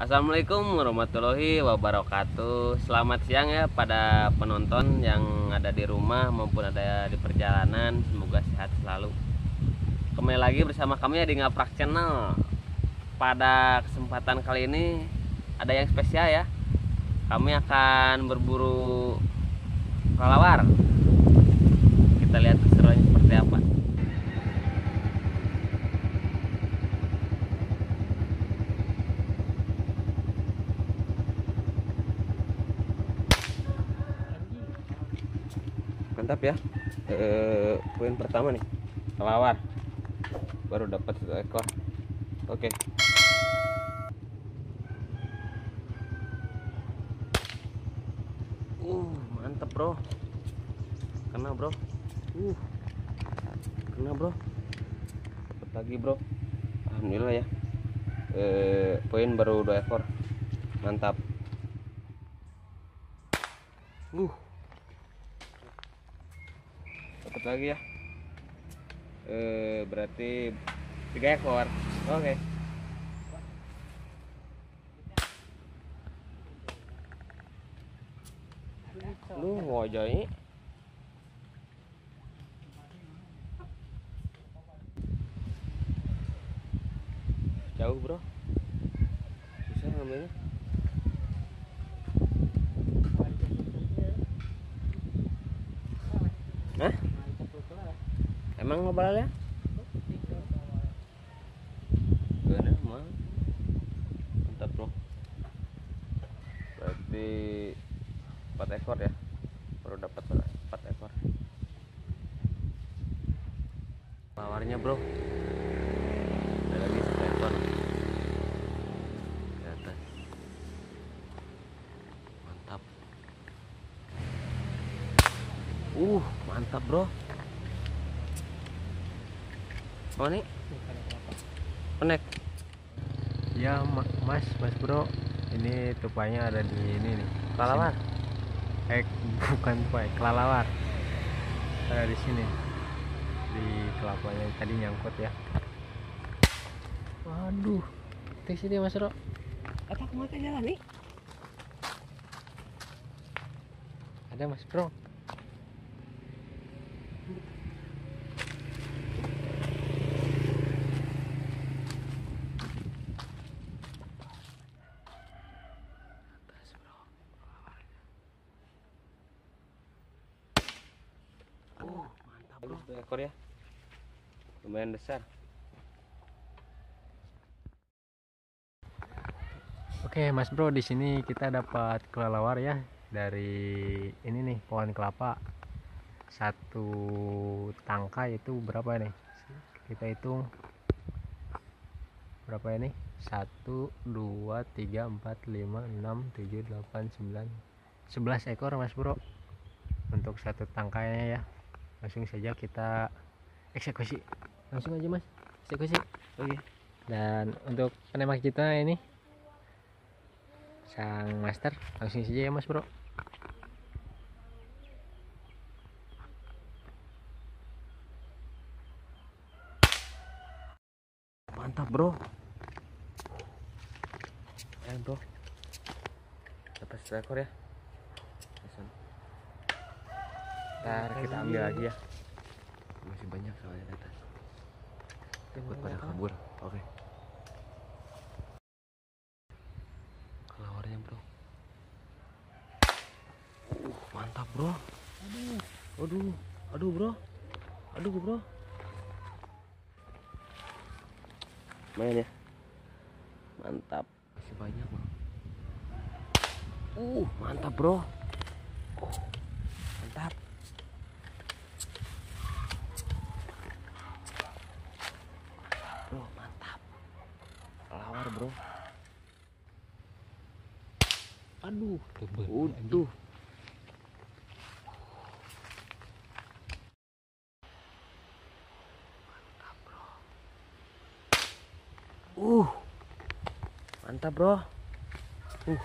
Assalamualaikum warahmatullahi wabarakatuh. Selamat siang ya pada penonton yang ada di rumah maupun ada di perjalanan. Semoga sehat selalu. Kembali lagi bersama kami ya di Ngaprak Channel. Pada kesempatan kali ini ada yang spesial ya. Kami akan berburu kelawar. Kita lihat keseruannya seperti apa mantap ya. Eh, poin pertama nih. Kelawar baru dapat satu ekor oke. Uh mantap bro. Kena bro. Uh. Kena bro. Dapat lagi bro. Alhamdulillah ya. Eh, poin baru dua ekor. Mantap. Uh dapat lagi ya. Eh berarti tiga ekor. Oke. Lu wajahnya jauh bro. Susah ngambilnya Emang ngobrol ya? Bener mah. Mantap bro. Berarti 4 ekor ya. Baru dapat 4 ekor. Lawarnya bro. Ada lagi satu ekor. Di atas. Mantap. Uh, mantap bro. Oh nih, connect. Ya ma- mas, mas bro, ini tupainya ada di ini nih. Sini. Eh bukan tupai, kelalawar. Ada di sini. Di kelapanya tadi nyangkut ya. Waduh, di sini mas bro. Kata ke mana jalan nih? Ada mas bro. Atas bro. Oh, mantap bro. Satu ekor ya. Lumayan besar. Oke mas bro, di sini kita dapat kelelawar ya dari ini nih pohon kelapa. Satu tangkai itu berapa nih? Kita hitung berapa ini? 1 2 3 4 5 6 7 8 9 11 ekor Mas Bro. Untuk satu tangkainya ya. Langsung saja kita eksekusi. Langsung aja Mas. Eksekusi. Oke. Dan untuk penembak kita ini sang master langsung saja ya Mas Bro. Mantap bro. Ya bro. Dapat satu ekor ya. Ntar kita ambil lagi ya. Masih banyak soalnya di atas. Takut pada kabur. Oke. Kelawarnya bro. Uh, mantap bro. Aduh, aduh, aduh bro. Aduh bro. Main ya. Mantap. Masih banyak bro. Uh, mantap Bro, mantap. Lawar bro. Aduh, tebel. Utuh. Uh. Mantap, Bro. Uh.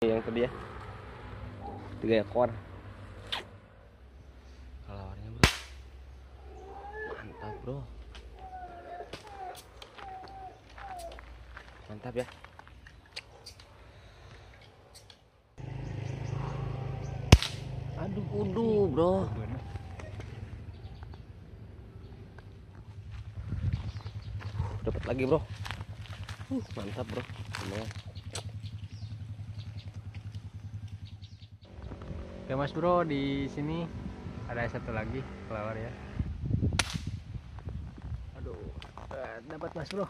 Yang tadi ya. Tiga ekor. Kelawarnya, Bro. Mantap, Bro. Mantap ya. Aduh kudu bro. Dapat lagi bro. Uh, mantap bro. Lumayan. Oke Mas Bro, di sini ada satu lagi kelawar ya. Aduh, eh, dapat Mas Bro.